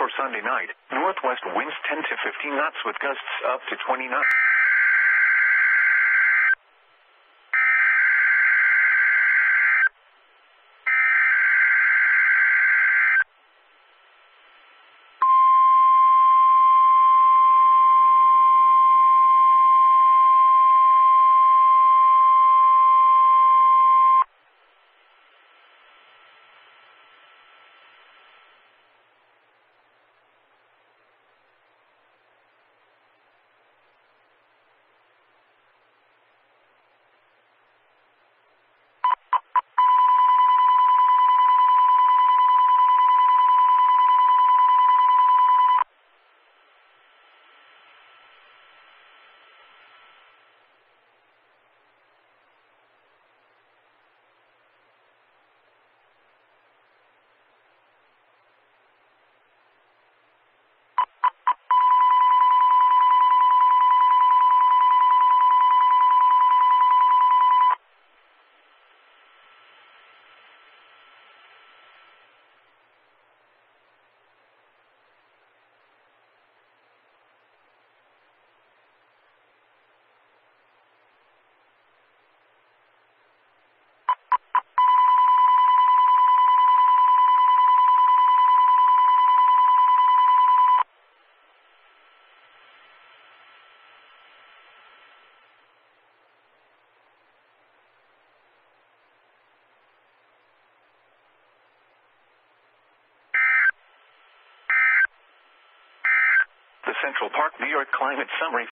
for Sunday night. Northwest winds 10 to 15 knots with gusts up to 20 knots. Central Park, New York Climate Summary